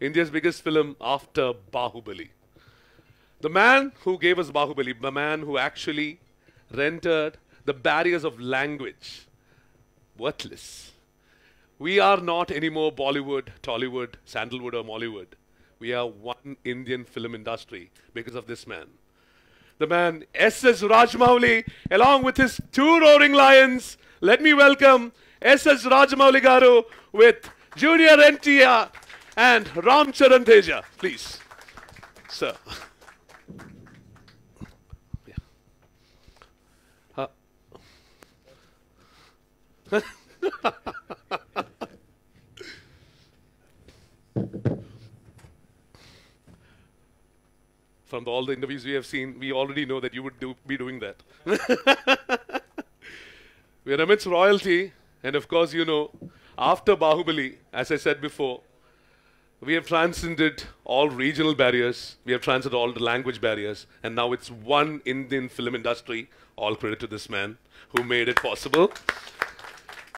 India's biggest film after Bahubali. The man who gave us Bahubali, the man who actually rendered the barriers of language worthless. We are not anymore Bollywood, Tollywood, Sandalwood, or Mollywood. We are one Indian film industry because of this man. The man S.S. Rajamouli, along with his two roaring lions. Let me welcome S.S. Rajamouli Garu with Junior NTR and Ram Charan Teja. Please, sir. From all the interviews we have seen, we already know that you would do, be doing that. we are amidst royalty, and of course, you know, after Bahubali, as I said before, we have transcended all regional barriers, we have transcended all the language barriers, and now it's one Indian film industry. All credit to this man who made it possible.